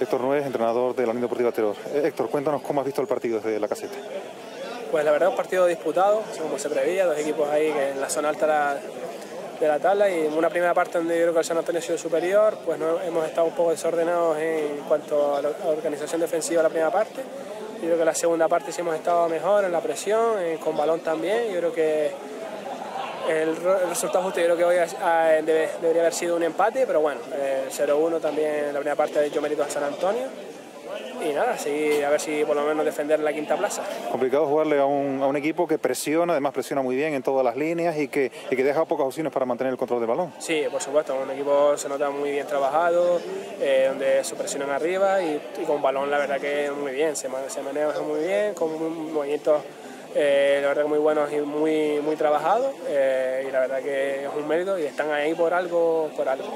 Héctor Nuez, entrenador de la Unión Deportiva Terror. Eh, Héctor, cuéntanos cómo has visto el partido desde la caseta. Pues la verdad, un partido disputado, como se preveía, dos equipos ahí que en la zona alta de la tabla y una primera parte donde yo creo que el San Antonio ha sido superior, pues no, hemos estado un poco desordenados en cuanto a la organización defensiva de la primera parte. Yo creo que la segunda parte sí hemos estado mejor en la presión, con balón también. Yo creo que el, resultado justo yo creo que hoy debería haber sido un empate, pero bueno, el 0-1 también en la primera parte de hecho mérito a San Antonio. Y nada, sí, a ver si por lo menos defender la quinta plaza. Complicado jugarle a un, a un equipo que presiona, además presiona muy bien en todas las líneas y que, y que deja pocas opciones para mantener el control del balón. Sí, por supuesto, un equipo se nota muy bien trabajado, eh, donde se presionan arriba y, y, con balón la verdad que muy bien, se, se maneja muy bien, con movimientos eh, la verdad que muy buenos y muy, muy trabajados eh, y la verdad que es un mérito y están ahí por algo, por algo.